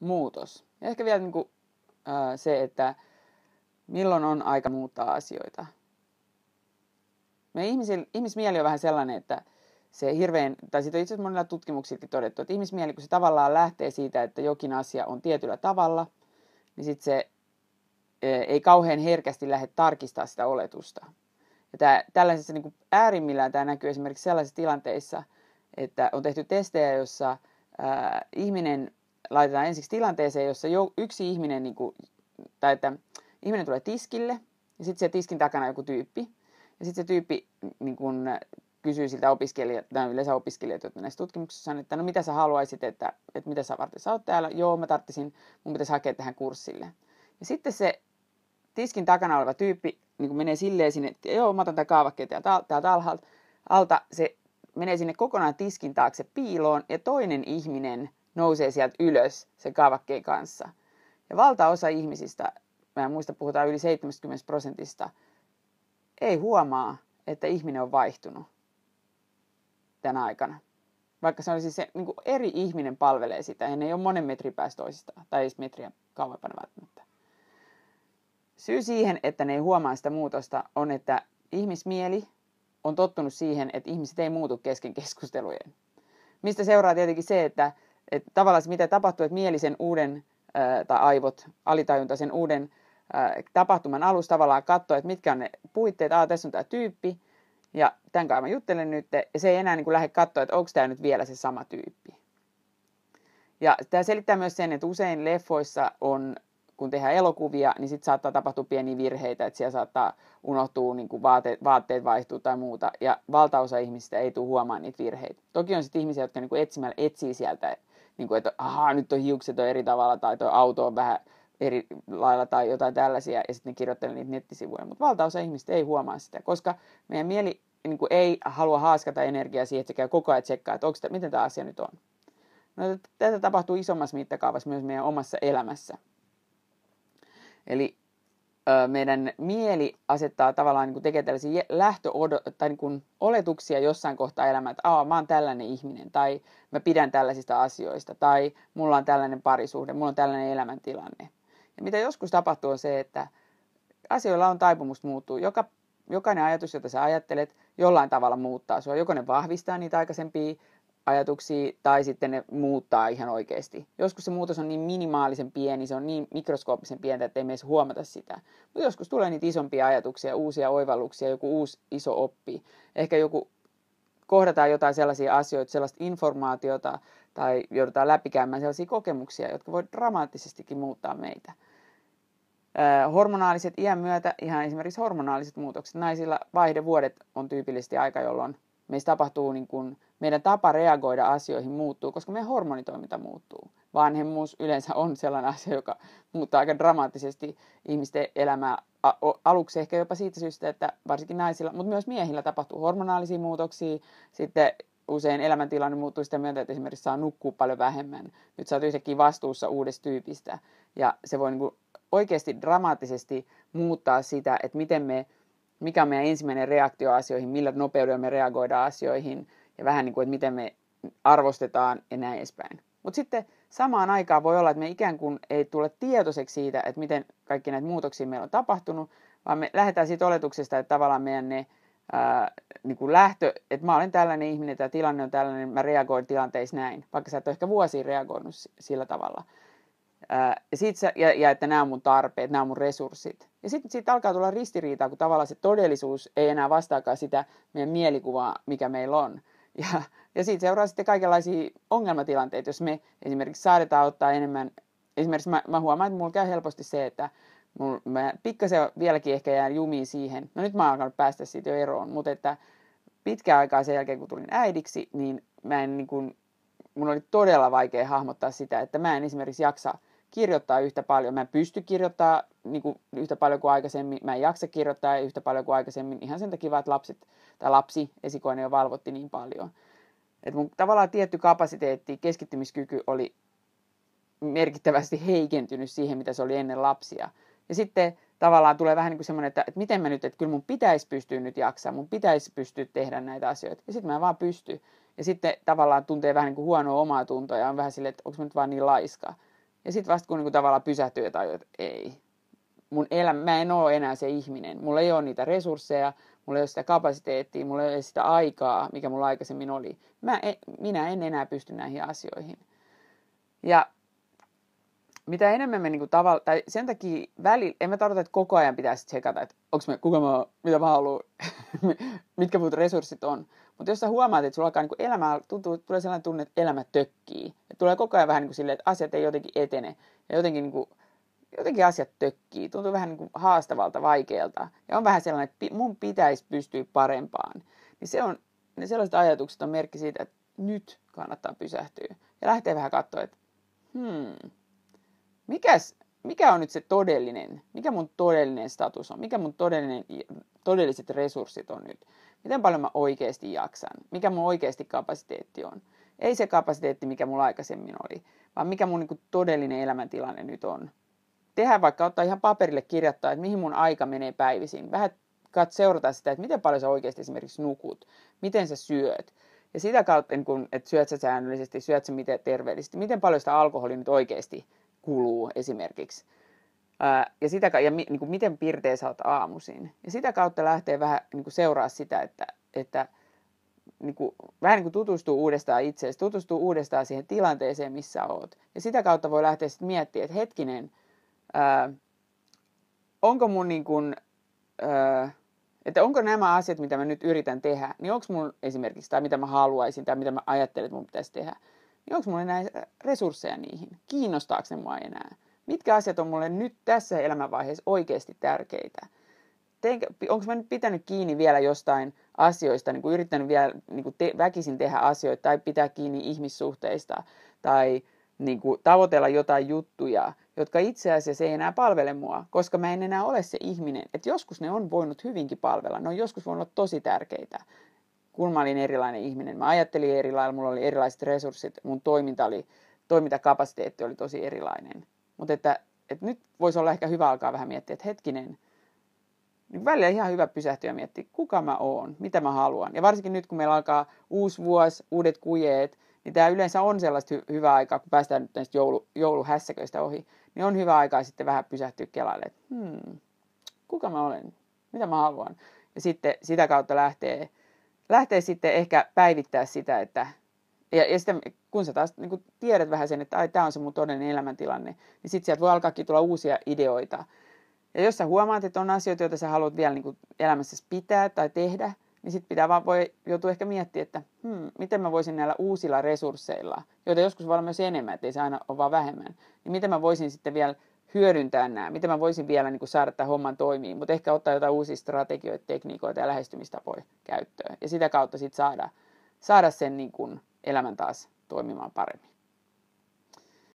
muutos. Ja ehkä vielä niin kuin, ää, se, että milloin on aika muuttaa asioita. Me ihmisil, ihmismieli on vähän sellainen, että se hirveän, tai siitä on itse asiassa monilla tutkimuksilla todettu, että ihmismieli, kun se tavallaan lähtee siitä, että jokin asia on tietyllä tavalla, niin sitten se ei kauhean herkästi lähde tarkistaa sitä oletusta. Ja tämä, tällaisessa niin kuin äärimmillään tämä näkyy esimerkiksi sellaisissa tilanteissa, että on tehty testejä, jossa ää, ihminen laitetaan ensiksi tilanteeseen, jossa jo, yksi ihminen, niin kuin, tai että ihminen tulee tiskille, ja sitten se tiskin takana joku tyyppi, ja sitten se tyyppi niin kuin, kysyy siltä opiskelijat, tai yleensä opiskelijat, jotka näissä tutkimuksissa on, että no mitä sä haluaisit, että, että mitä sä varten sä oot täällä, joo mä tarttisin, mun pitäisi hakea tähän kurssille. Ja sitten se tiskin takana oleva tyyppi niin kuin menee silleen sinne, että joo mä otan tämän kaavakkeen täältä, täältä alhaalta, alta, se menee sinne kokonaan tiskin taakse piiloon, ja toinen ihminen nousee sieltä ylös sen kaavakkeen kanssa. Ja valtaosa ihmisistä, mä en muista puhutaan yli 70 prosentista, ei huomaa, että ihminen on vaihtunut tänä aikana. Vaikka se olisi se, niin kuin eri ihminen palvelee sitä, ne ei ole monen metrin päästä toisistaan, tai edes metriä kauempana välttämättä. Syy siihen, että ne ei huomaa sitä muutosta, on, että ihmismieli on tottunut siihen, että ihmiset ei muutu kesken keskustelujen. Mistä seuraa tietenkin se, että, että tavallaan se, mitä tapahtuu, että mieli sen uuden, tai aivot, alitajunta sen uuden tapahtuman alussa tavallaan katsoo, että mitkä on ne puitteet, ah, tässä on tämä tyyppi, ja tämän kanssa mä juttelen nyt, ja se ei enää niin kuin lähde katsoa, että onko tämä nyt vielä se sama tyyppi. Ja tämä selittää myös sen, että usein leffoissa on, kun tehdään elokuvia, niin sitten saattaa tapahtua pieniä virheitä, että siellä saattaa unohtua, niin kuin vaatteet, vaatteet vaihtuu tai muuta, ja valtaosa ihmisistä ei tule huomaan niitä virheitä. Toki on sitten ihmisiä, jotka niin kuin etsimällä etsii sieltä, niin kuin, että ahaa, nyt on hiukset on eri tavalla, tai tuo auto on vähän eri lailla tai jotain tällaisia, ja sitten ne kirjoittelee niitä nettisivuja. Mutta valtaosa ihmistä ei huomaa sitä, koska meidän mieli niin kuin ei halua haaskata energiaa siihen, että se käy koko ajan tsekkaa, että onko, miten tämä asia nyt on. No, tätä tapahtuu isommassa mittakaavassa myös meidän omassa elämässä. Eli meidän mieli asettaa tavallaan, niin tekee tällaisia lähtö- tai niin oletuksia jossain kohtaa elämää, että Aa, mä oon tällainen ihminen, tai mä pidän tällaisista asioista, tai mulla on tällainen parisuhde, mulla on tällainen elämäntilanne. Ja mitä joskus tapahtuu on se, että asioilla on taipumus muuttuu. Joka, jokainen ajatus, jota sä ajattelet, jollain tavalla muuttaa sua. Joko ne vahvistaa niitä aikaisempia ajatuksia tai sitten ne muuttaa ihan oikeasti. Joskus se muutos on niin minimaalisen pieni, se on niin mikroskooppisen pientä, että ei me edes huomata sitä. Mutta joskus tulee niitä isompia ajatuksia, uusia oivalluksia, joku uusi iso oppi. Ehkä joku kohdataan jotain sellaisia asioita, sellaista informaatiota tai joudutaan läpikäymään sellaisia kokemuksia, jotka voi dramaattisestikin muuttaa meitä hormonaaliset iän myötä, ihan esimerkiksi hormonaaliset muutokset, naisilla vaihdevuodet on tyypillisesti aika, jolloin meistä tapahtuu niin kuin, meidän tapa reagoida asioihin muuttuu, koska meidän hormonitoiminta muuttuu. Vanhemmuus yleensä on sellainen asia, joka muuttaa aika dramaattisesti ihmisten elämää aluksi ehkä jopa siitä syystä, että varsinkin naisilla, mutta myös miehillä tapahtuu hormonaalisia muutoksia, sitten usein elämäntilanne muuttuu sitä myötä, että esimerkiksi saa nukkua paljon vähemmän. Nyt sä oot yhtäkkiä vastuussa uudesta tyypistä ja se voi niin kuin oikeasti dramaattisesti muuttaa sitä, että miten me, mikä on meidän ensimmäinen reaktio asioihin, millä nopeudella me reagoidaan asioihin ja vähän niin kuin, että miten me arvostetaan ja näin edespäin. Mutta sitten samaan aikaan voi olla, että me ikään kuin ei tule tietoiseksi siitä, että miten kaikki näitä muutoksia meillä on tapahtunut, vaan me lähdetään siitä oletuksesta, että tavallaan meidän ne ää, niin kuin lähtö, että mä olen tällainen ihminen, tämä tilanne on tällainen, mä reagoin tilanteissa näin, vaikka sä et ole ehkä vuosia reagoinut sillä tavalla. Ää, ja, sit sä, ja, ja että nämä on mun tarpeet, nämä on mun resurssit. Ja sitten siitä alkaa tulla ristiriitaa, kun tavallaan se todellisuus ei enää vastaakaan sitä meidän mielikuvaa, mikä meillä on. Ja, ja siitä seuraa sitten kaikenlaisia ongelmatilanteita, jos me esimerkiksi saadetaan ottaa enemmän, esimerkiksi mä, mä huomaan, että mulla käy helposti se, että mulla, mä pikkasen vieläkin ehkä jään jumiin siihen, no nyt mä oon alkanut päästä siitä jo eroon, mutta että pitkään aikaa sen jälkeen, kun tulin äidiksi, niin mä en niin kuin, mun oli todella vaikea hahmottaa sitä, että mä en esimerkiksi jaksa kirjoittaa yhtä paljon. Mä en pysty kirjoittaa niin kuin, yhtä paljon kuin aikaisemmin. Mä en jaksa kirjoittaa yhtä paljon kuin aikaisemmin. Ihan sen takia, että lapset, tai lapsi, esikoinen jo valvotti niin paljon. Et mun tavallaan tietty kapasiteetti, keskittymiskyky oli merkittävästi heikentynyt siihen, mitä se oli ennen lapsia. Ja sitten tavallaan tulee vähän niin kuin semmoinen, että, että miten mä nyt, että kyllä mun pitäisi pystyä nyt jaksaa, mun pitäisi pystyä tehdä näitä asioita. Ja sitten mä en vaan pysty. Ja sitten tavallaan tuntee vähän niin kuin huonoa omaa tuntoa ja on vähän silleen, että onko mä nyt vaan niin laiska. Ja sitten vasta kun niin kuin tavallaan pysähtyy ja että ei, mun elämä, mä en ole enää se ihminen. Mulla ei ole niitä resursseja, mulla ei ole sitä kapasiteettia, mulla ei ole sitä aikaa, mikä mulla aikaisemmin oli. Mä en, minä en enää pysty näihin asioihin. Ja mitä enemmän me niinku tavalla, tai sen takia välillä, en mä tarkoita, että koko ajan pitäisi tsekata, että onko me, kuka mä, mitä mä haluan, mitkä muut resurssit on. Mutta jos sä huomaat, että sulla alkaa niinku elämä, tuntuu, tulee sellainen tunne, että elämä tökkii. Että tulee koko ajan vähän niin kuin silleen, että asiat ei jotenkin etene. Ja jotenkin, niinku, jotenkin asiat tökkii. Tuntuu vähän niin kuin haastavalta, vaikealta. Ja on vähän sellainen, että mun pitäisi pystyä parempaan. Niin se on, ne sellaiset ajatukset on merkki siitä, että nyt kannattaa pysähtyä. Ja lähtee vähän katsoa, että hmm, mikäs, mikä on nyt se todellinen, mikä mun todellinen status on, mikä mun todellinen, todelliset resurssit on nyt, miten paljon mä oikeasti jaksan, mikä mun oikeasti kapasiteetti on. Ei se kapasiteetti, mikä mulla aikaisemmin oli, vaan mikä mun niin todellinen elämäntilanne nyt on. Tehdään vaikka ottaa ihan paperille kirjoittaa, että mihin mun aika menee päivisin. Vähän kat seurata sitä, että miten paljon sä oikeasti esimerkiksi nukut, miten sä syöt. Ja sitä kautta, niin että syöt sä säännöllisesti, syöt sä miten terveellisesti, miten paljon sitä alkoholia nyt oikeasti kuluu esimerkiksi. Ää, ja, sitä, ja mi, niin kuin miten pirteä sä oot aamuisin. Ja sitä kautta lähtee vähän niin kuin seuraa sitä, että, että niin kuin, vähän niin kuin tutustuu uudestaan itseesi, tutustuu uudestaan siihen tilanteeseen, missä oot. Ja sitä kautta voi lähteä sitten miettimään, että hetkinen, ää, onko mun niin kuin, ää, että onko nämä asiat, mitä mä nyt yritän tehdä, niin onko mun esimerkiksi, tai mitä mä haluaisin, tai mitä mä ajattelen, että mun pitäisi tehdä, niin onko mulla enää resursseja niihin? Kiinnostaako ne mua enää? Mitkä asiat on mulle nyt tässä elämänvaiheessa oikeasti tärkeitä? Onko mä nyt pitänyt kiinni vielä jostain asioista, niin kuin yrittänyt vielä niin kuin te, väkisin tehdä asioita tai pitää kiinni ihmissuhteista tai niin kuin, tavoitella jotain juttuja, jotka itse asiassa ei enää palvele mua, koska mä en enää ole se ihminen. Että joskus ne on voinut hyvinkin palvella, ne on joskus voinut olla tosi tärkeitä kun mä olin erilainen ihminen. Mä ajattelin eri lailla, mulla oli erilaiset resurssit, mun toiminta oli, toimintakapasiteetti oli tosi erilainen. Mutta että, että nyt voisi olla ehkä hyvä alkaa vähän miettiä, että hetkinen, niin välillä ihan hyvä pysähtyä ja miettiä, kuka mä oon, mitä mä haluan. Ja varsinkin nyt, kun meillä alkaa uusi vuosi, uudet kujeet, niin tämä yleensä on sellaista hy- hyvää aikaa, kun päästään nyt näistä joulu, jouluhässäköistä ohi, niin on hyvä aikaa sitten vähän pysähtyä kelalle, että hmm, kuka mä olen, mitä mä haluan. Ja sitten sitä kautta lähtee lähtee sitten ehkä päivittää sitä, että ja, ja sitten kun sä taas niin kun tiedät vähän sen, että tämä on se mun todellinen elämäntilanne, niin sitten sieltä voi alkaakin tulla uusia ideoita. Ja jos sä huomaat, että on asioita, joita sä haluat vielä niin elämässä pitää tai tehdä, niin sitten pitää vaan voi joutua ehkä miettimään, että hmm, miten mä voisin näillä uusilla resursseilla, joita joskus voi olla myös enemmän, ettei se aina ole vaan vähemmän, niin miten mä voisin sitten vielä hyödyntää nämä, miten mä voisin vielä niin kuin saada tämän homman toimiin, mutta ehkä ottaa jotain uusia strategioita, tekniikoita ja lähestymistapoja käyttöön. Ja sitä kautta sitten saada, saada sen niin kuin elämän taas toimimaan paremmin.